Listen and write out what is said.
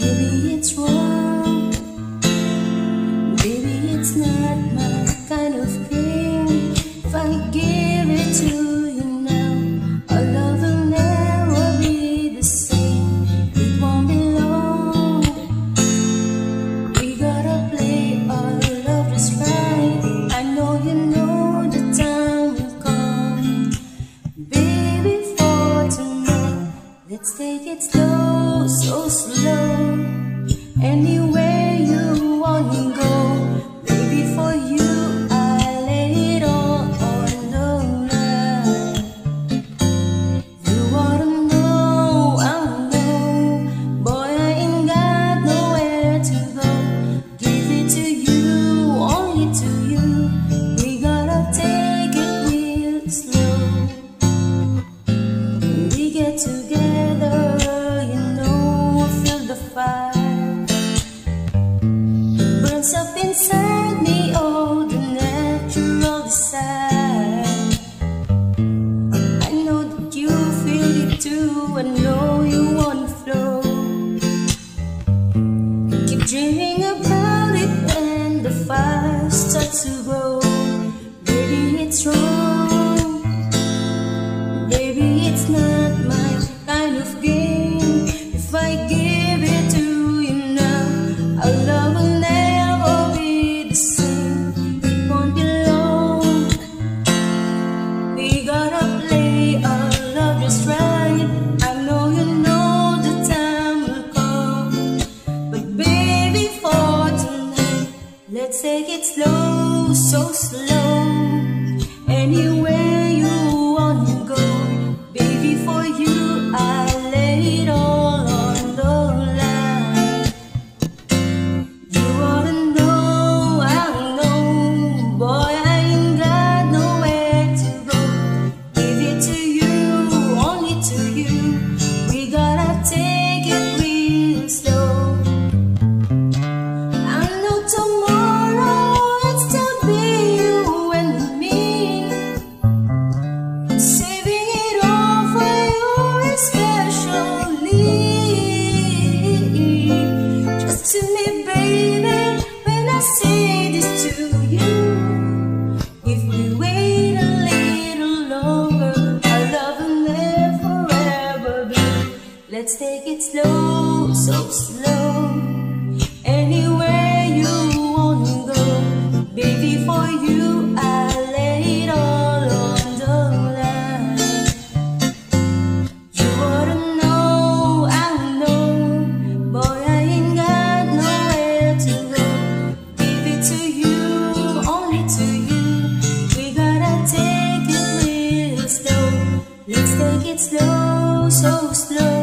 Baby, it's wrong. Baby, it's not my kind of thing. If I give Let's take it slow, so slow. Anywhere. Let's take it slow, so slow. Anyway. it slow, so slow. Anywhere you wanna go, baby, for you I lay it all on the line. You oughta know, I know, boy, I ain't got nowhere to go. Give it to you, only to you. We gotta take it real slow. Let's take it slow, so slow.